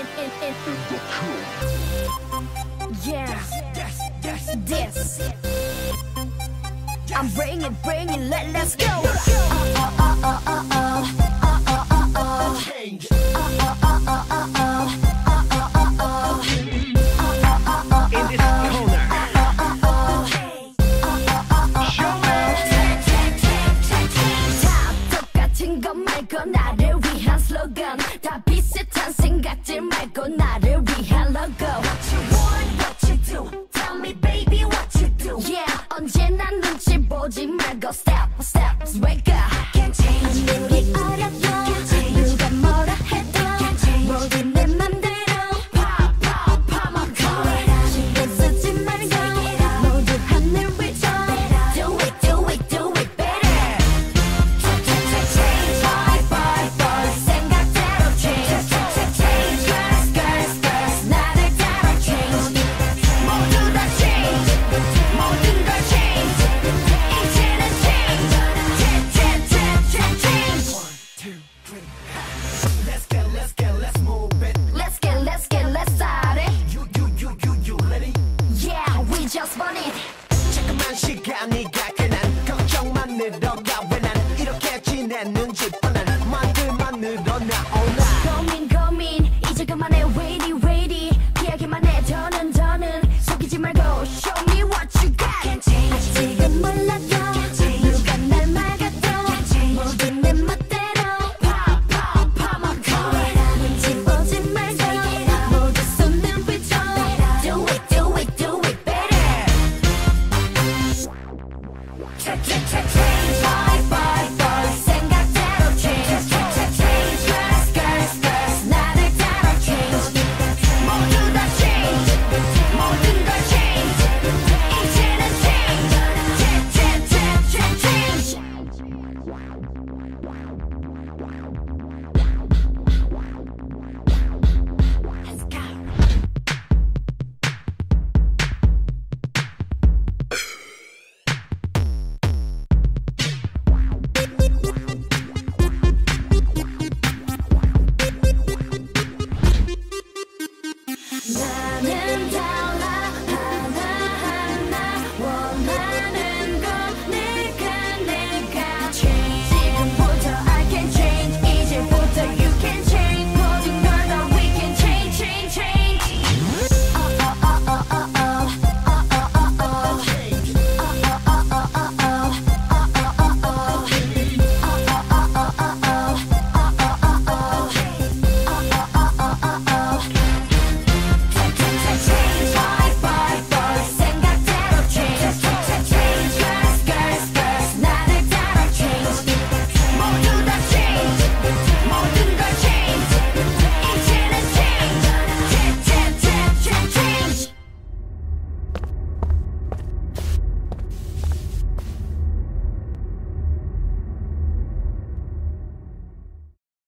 Yeah, yes, yes, this. I'm bringing, bringing, let, let's go. What you want, what you do. Tell me baby what you do. Yeah 언제나 눈치 보지 말고 Step, step, wake up 늘어가 왜 나는 이렇게 지내는지 뻔한 만들만 늘어나.